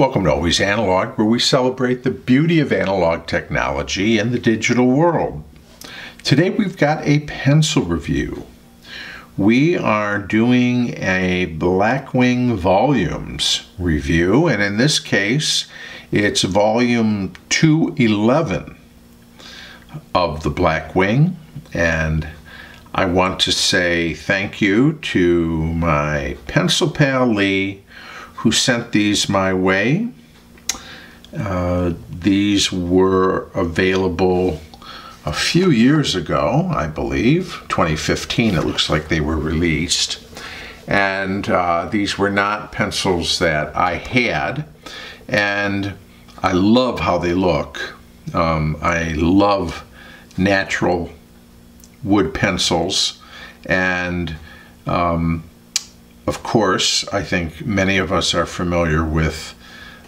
Welcome to Always Analog, where we celebrate the beauty of analog technology and the digital world. Today we've got a pencil review. We are doing a Blackwing Volumes review, and in this case, it's volume 211 of the Blackwing, and I want to say thank you to my pencil pal Leigh who sent these my way. Uh, these were available a few years ago, I believe, 2015, it looks like they were released. And uh, these were not pencils that I had. And I love how they look. Um, I love natural wood pencils. And um, of course, I think many of us are familiar with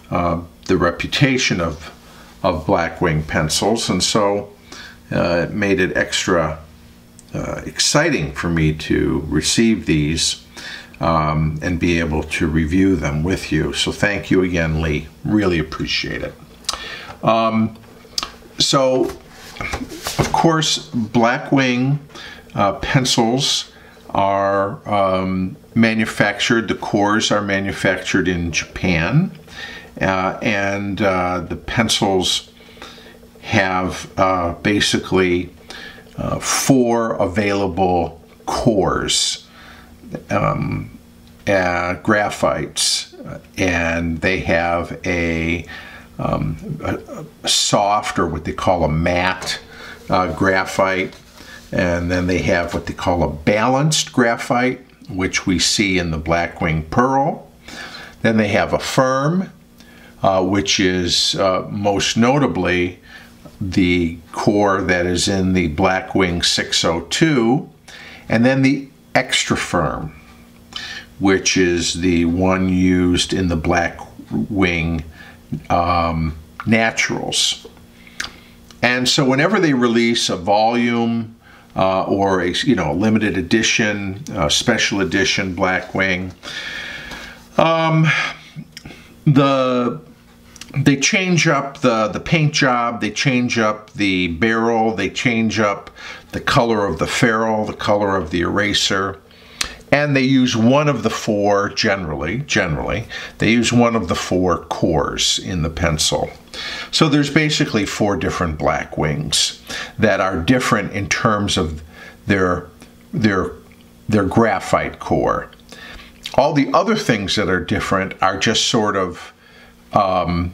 uh, the reputation of, of Blackwing pencils, and so uh, it made it extra uh, exciting for me to receive these um, and be able to review them with you. So thank you again, Leigh. Really appreciate it. Um, so, of course, Blackwing uh, pencils are um, manufactured, the cores are manufactured in Japan, uh, and uh, the pencils have uh, basically uh, four available cores, um, uh, graphites, and they have a, um, a, a, soft or what they call a matte uh, graphite and then they have what they call a balanced graphite, which we see in the Blackwing Pearl. Then they have a firm, uh, which is uh, most notably the core that is in the Blackwing 602. And then the extra firm, which is the one used in the Blackwing um, Naturals. And so whenever they release a volume uh, or a you know a limited edition, uh, special edition Blackwing. Um, the they change up the the paint job, they change up the barrel, they change up the color of the ferrule, the color of the eraser, and they use one of the four generally. Generally, they use one of the four cores in the pencil. So there's basically four different Blackwings that are different in terms of their their their graphite core. All the other things that are different are just sort of um,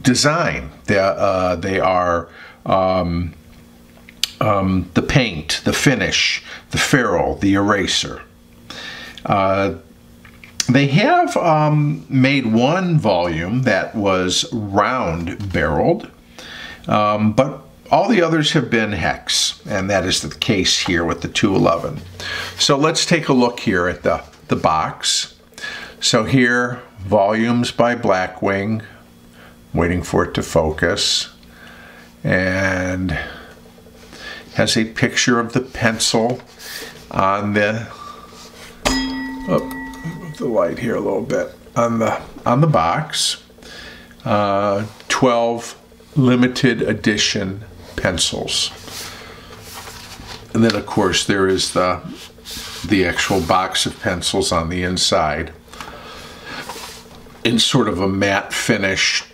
design. They, uh, they are um, um, the paint, the finish, the ferrule, the eraser. Uh, they have um, made one volume that was round barreled, um, but all the others have been hex, and that is the case here with the 211. So let's take a look here at the, the box. So here, volumes by Blackwing, waiting for it to focus, and has a picture of the pencil on the oh, the light here a little bit on the on the box. Uh, 12 limited edition pencils. And then of course there is the the actual box of pencils on the inside in sort of a matte finish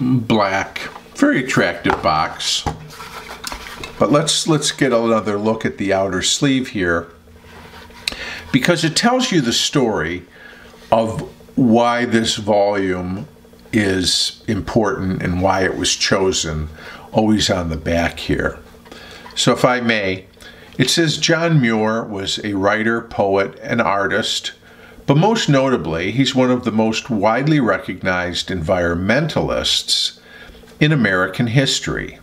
black very attractive box but let's let's get another look at the outer sleeve here because it tells you the story of why this volume is important and why it was chosen, always on the back here. So if I may, it says John Muir was a writer, poet, and artist, but most notably, he's one of the most widely recognized environmentalists in American history.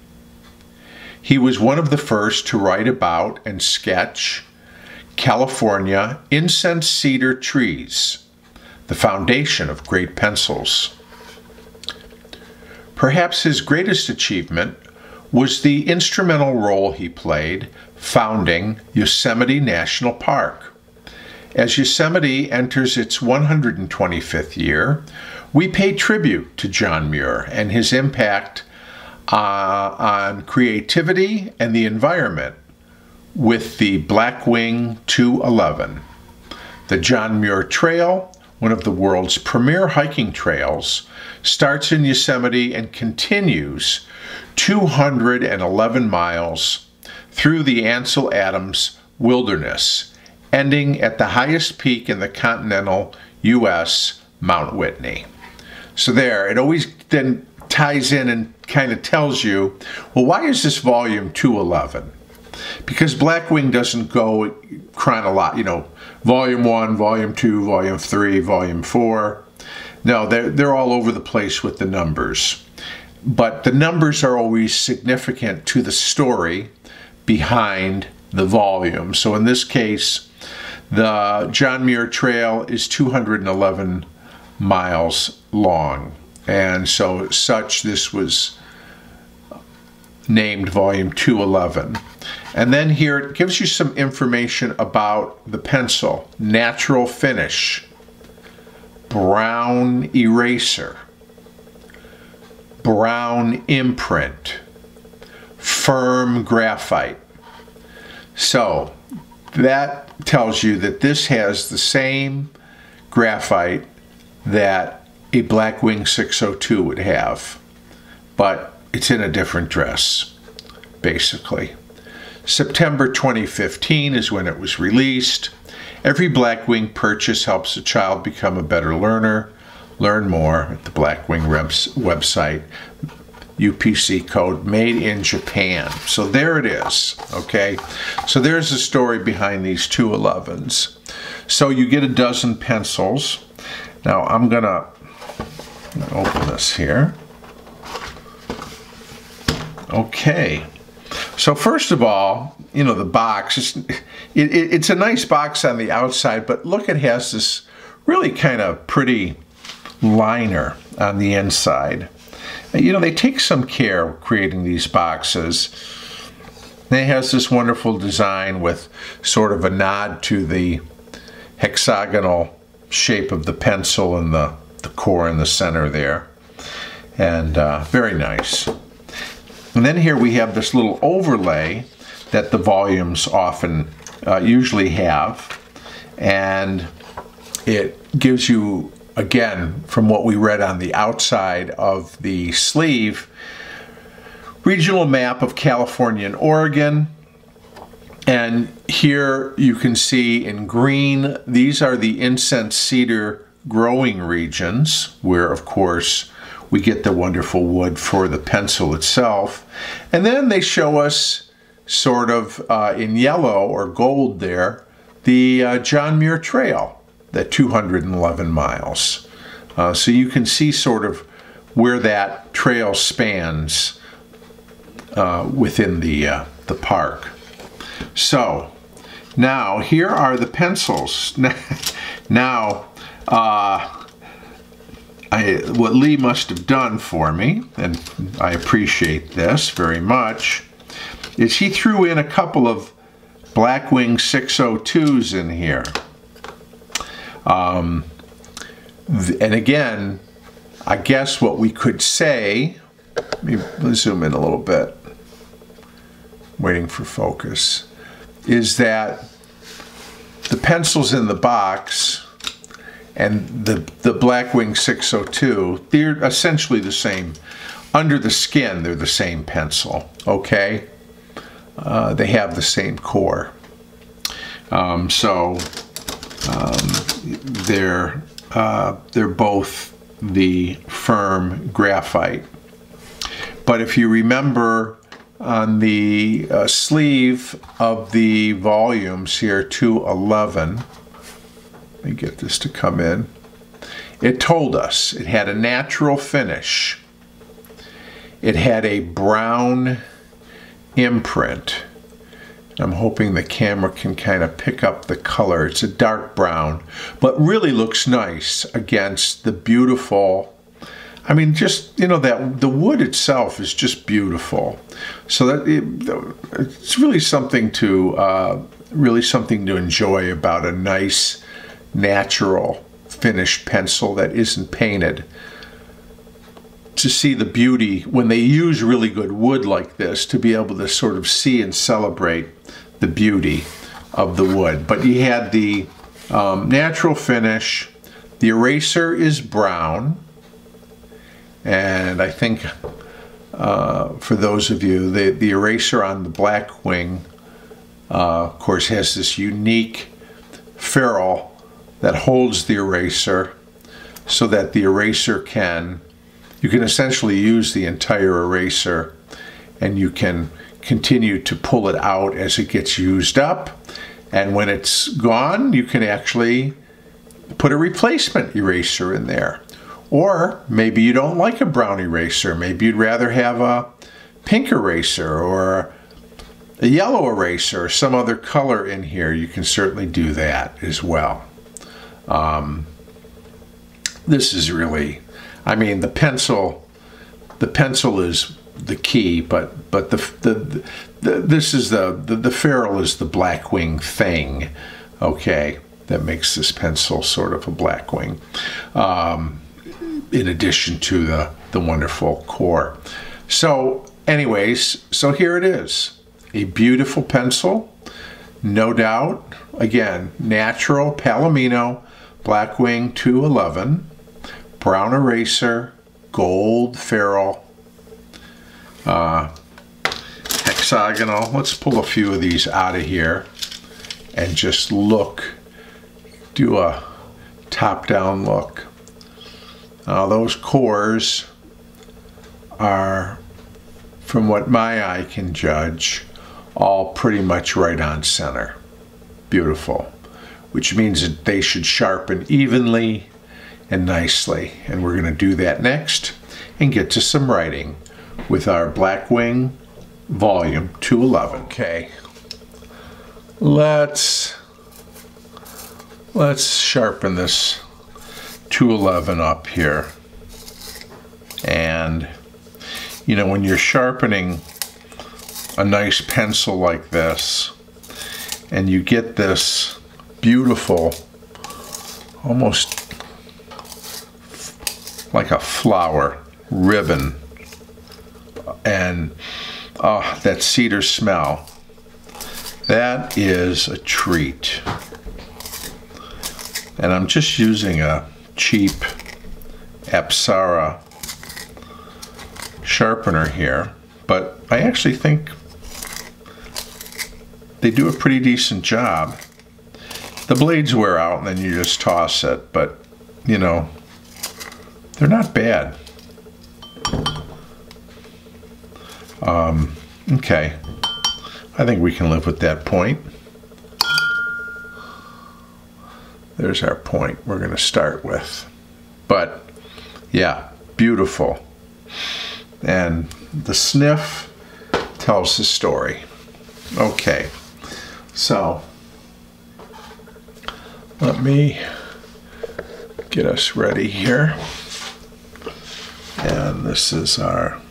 He was one of the first to write about and sketch California incense cedar trees, the foundation of great pencils. Perhaps his greatest achievement was the instrumental role he played founding Yosemite National Park as Yosemite enters its 125th year, we pay tribute to John Muir and his impact uh, on creativity and the environment with the Blackwing 211. The John Muir Trail, one of the world's premier hiking trails, starts in Yosemite and continues 211 miles through the Ansel Adams Wilderness, ending at the highest peak in the continental U.S., Mount Whitney. So there, it always then ties in and kind of tells you, well, why is this volume 211? Because Blackwing doesn't go chronological, you know, volume 1, volume 2, volume 3, volume 4. No, they're, they're all over the place with the numbers. But the numbers are always significant to the story behind the volume. So in this case, the John Muir Trail is 211 miles long. And so, such, this was named Volume 211. And then here it gives you some information about the pencil natural finish, brown eraser, brown imprint, firm graphite. So that tells you that this has the same graphite that a Blackwing 602 would have, but it's in a different dress, basically. September 2015 is when it was released. Every Blackwing purchase helps a child become a better learner. Learn more at the Blackwing website. UPC code made in Japan. So there it is, okay? So there's the story behind these two 11s. So you get a dozen pencils. Now I'm gonna open this here. Okay. So first of all, you know, the box, it's, it, it, it's a nice box on the outside, but look, it has this really kind of pretty liner on the inside. You know, they take some care creating these boxes. It has this wonderful design with sort of a nod to the hexagonal shape of the pencil and the, the core in the center there. And uh, very nice. And then here we have this little overlay that the volumes often uh, usually have. And it gives you again, from what we read on the outside of the sleeve, regional map of California and Oregon. And here you can see in green, these are the incense cedar growing regions, where of course we get the wonderful wood for the pencil itself. And then they show us sort of uh, in yellow or gold there, the uh, John Muir Trail the 211 miles. Uh, so you can see sort of where that trail spans uh, within the, uh, the park. So now here are the pencils. now uh, I, what Leigh must have done for me, and I appreciate this very much, is he threw in a couple of Blackwing 602s in here. Um, and again, I guess what we could say, let me zoom in a little bit, waiting for focus, is that the pencils in the box and the, the Blackwing 602, they're essentially the same. Under the skin, they're the same pencil, okay? Uh, they have the same core. Um, so um, they're, uh, they're both the firm graphite. But if you remember on the uh, sleeve of the volumes here, 211, let me get this to come in, it told us it had a natural finish. It had a brown imprint. I'm hoping the camera can kind of pick up the color. It's a dark brown, but really looks nice against the beautiful I mean, just you know that the wood itself is just beautiful. So that it, it's really something to uh, really something to enjoy about a nice, natural finished pencil that isn't painted. To see the beauty when they use really good wood like this, to be able to sort of see and celebrate the beauty of the wood. But you had the um, natural finish. The eraser is brown and I think uh, for those of you, the, the eraser on the Blackwing, uh, of course, has this unique ferrule that holds the eraser so that the eraser can, you can essentially use the entire eraser and you can continue to pull it out as it gets used up. And when it's gone, you can actually put a replacement eraser in there. Or maybe you don't like a brown eraser. Maybe you'd rather have a pink eraser or a yellow eraser or some other color in here. You can certainly do that as well. Um, this is really, I mean, the pencil, the pencil is the key, but but the the, the this is the, the the ferrule is the Blackwing thing, okay, that makes this pencil sort of a Blackwing. Um, in addition to the, the wonderful core. So anyways, so here it is. A beautiful pencil, no doubt. Again, natural Palomino Blackwing 211, brown eraser, gold ferrule, uh, hexagonal. Let's pull a few of these out of here and just look, do a top-down look. Uh, those cores are, from what my eye can judge, all pretty much right on center. Beautiful. Which means that they should sharpen evenly and nicely. And we're going to do that next and get to some writing with our Blackwing volume 211. Okay. Let's let's sharpen this 211 up here. And, you know, when you're sharpening a nice pencil like this, and you get this beautiful, almost like a flower ribbon, and oh, that cedar smell, that is a treat. And I'm just using a cheap Apsara sharpener here, but I actually think they do a pretty decent job. The blades wear out and then you just toss it, but you know, they're not bad. Um, okay, I think we can live with that point. there's our point we're going to start with. But yeah, beautiful. And the sniff tells the story. Okay, so let me get us ready here. And this is our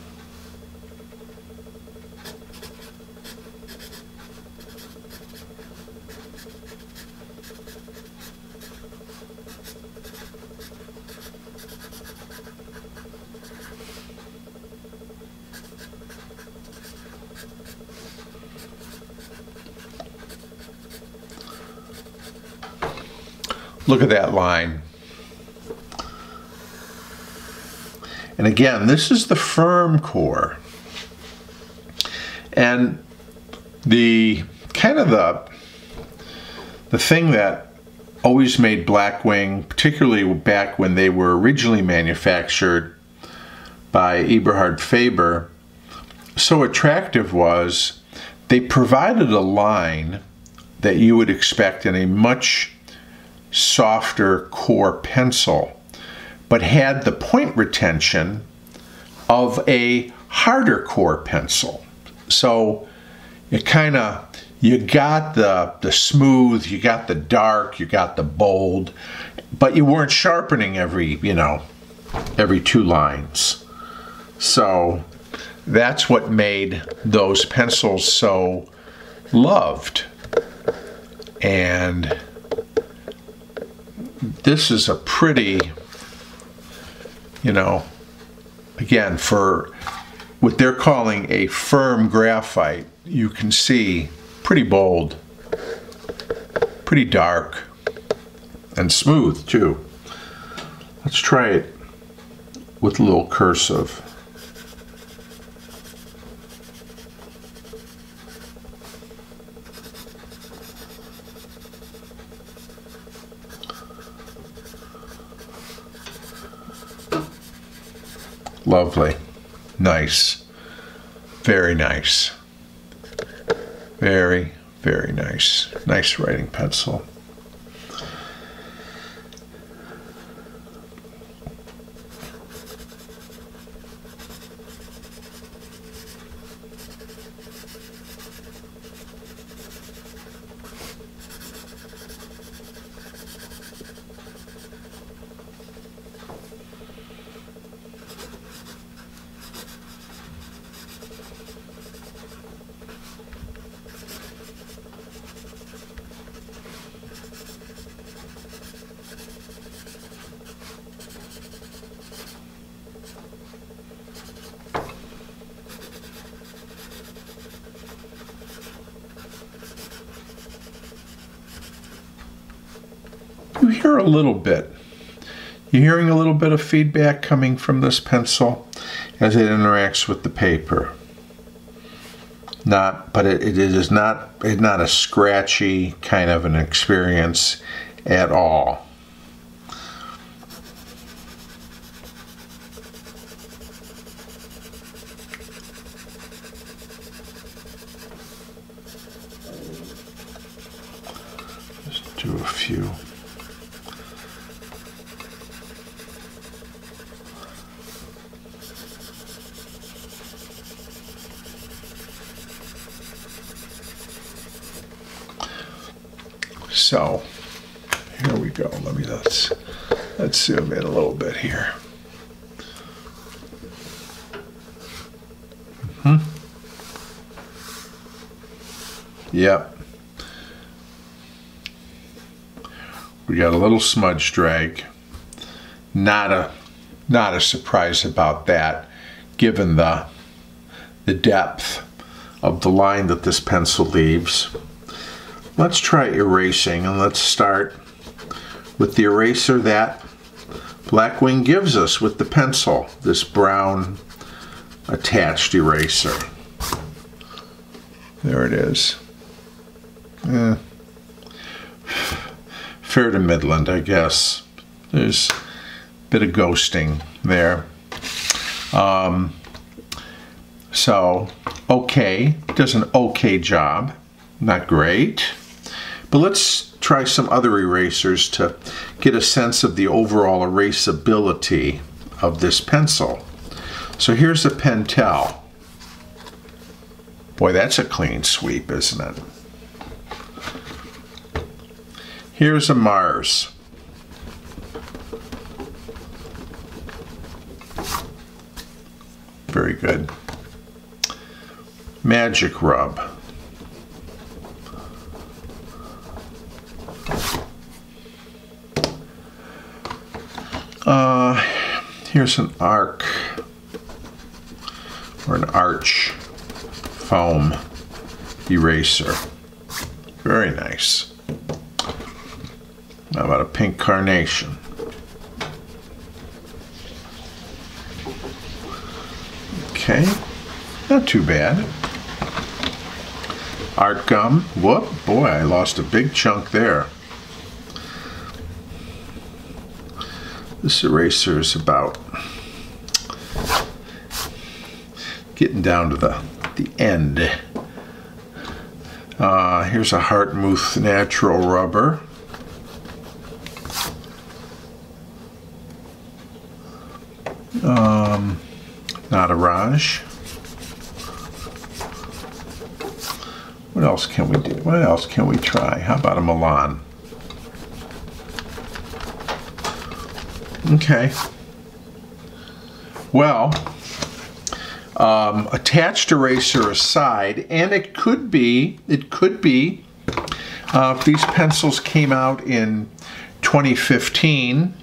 Look at that line. And again, this is the firm core. And the kind of the the thing that always made Blackwing, particularly back when they were originally manufactured by Eberhard Faber, so attractive was they provided a line that you would expect in a much softer core pencil, but had the point retention of a harder core pencil. So it kind of, you got the, the smooth, you got the dark, you got the bold, but you weren't sharpening every, you know, every two lines. So that's what made those pencils so loved. And this is a pretty, you know, again, for what they're calling a firm graphite, you can see pretty bold, pretty dark, and smooth too. Let's try it with a little cursive. Lovely. Nice. Very nice. Very, very nice. Nice writing pencil. Hear a little bit. You're hearing a little bit of feedback coming from this pencil as it interacts with the paper. Not, but it, it is not, it's not a scratchy kind of an experience at all. Just do a few. So here we go. Let me let's let's zoom in a little bit here. Hmm. Yep. We got a little smudge drag. Not a not a surprise about that, given the the depth of the line that this pencil leaves. Let's try erasing and let's start with the eraser that Blackwing gives us with the pencil, this brown attached eraser. There it is. Eh. Fair to Midland, I guess. There's a bit of ghosting there. Um, so, okay, does an okay job. Not great. But let's try some other erasers to get a sense of the overall erasability of this pencil. So here's a Pentel. Boy, that's a clean sweep, isn't it? Here's a Mars. Very good. Magic Rub. Uh, here's an arc or an arch foam eraser. Very nice. How about a pink carnation? Okay, not too bad. Art gum. Whoop, boy, I lost a big chunk there. This eraser is about getting down to the, the end. Uh, here's a Hartmouth natural rubber. Um, not a Raj. What else can we do? What else can we try? How about a Milan? Okay. Well, um, attached eraser aside, and it could be, it could be, uh, these pencils came out in 2015.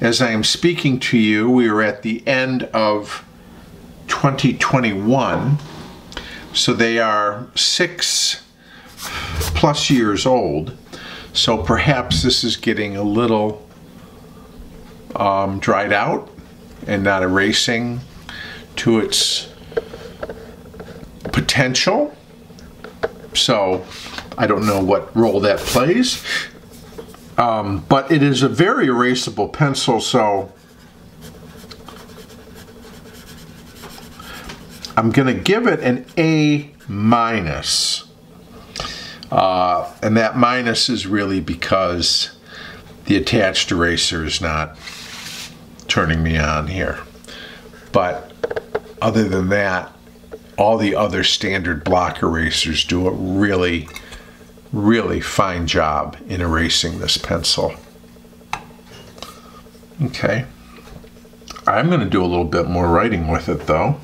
As I am speaking to you, we are at the end of 2021. So they are six plus years old. So perhaps this is getting a little um, dried out and not erasing to its potential. So I don't know what role that plays. Um, but it is a very erasable pencil, so I'm going to give it an A minus. Uh, and that minus is really because the attached eraser is not turning me on here. But other than that, all the other standard block erasers do a really, really fine job in erasing this pencil. Okay. I'm going to do a little bit more writing with it though.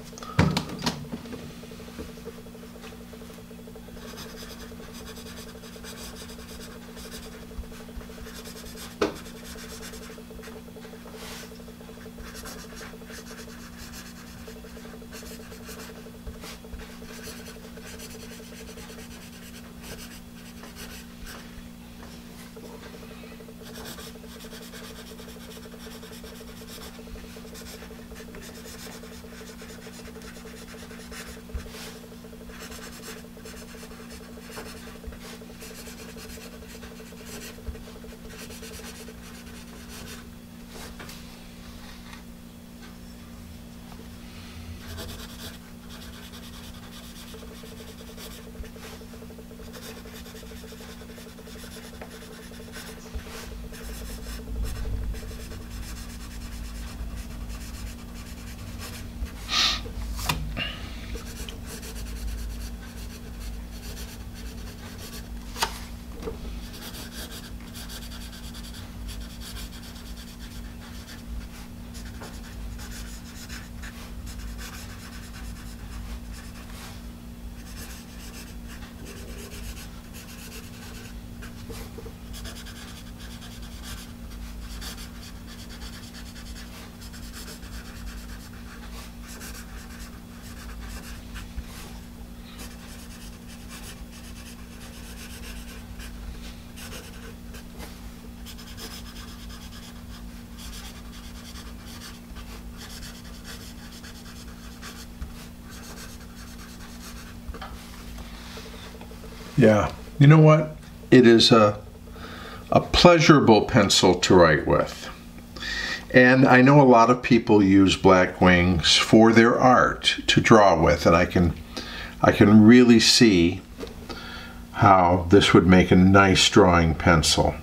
Yeah. You know what? It is a, a pleasurable pencil to write with. And I know a lot of people use Blackwings for their art to draw with, and I can I can really see how this would make a nice drawing pencil.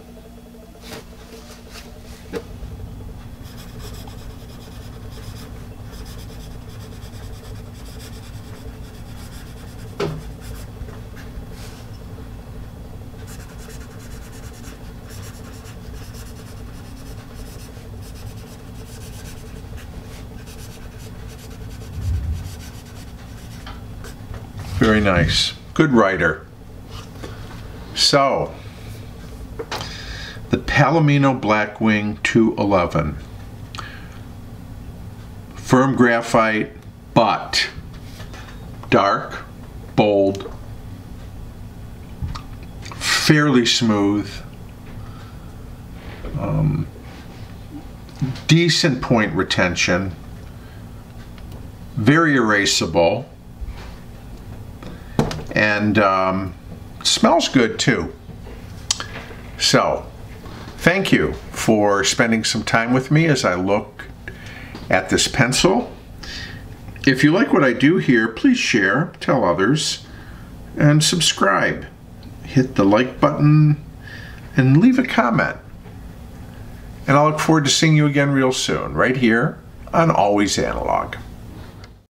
Very nice. Good writer. So, the Palomino Blackwing 211. Firm graphite, but dark, bold, fairly smooth, um, decent point retention, very erasable and um, smells good too. So, thank you for spending some time with me as I look at this pencil. If you like what I do here, please share, tell others, and subscribe. Hit the like button and leave a comment. And I look forward to seeing you again real soon, right here on Always Analog.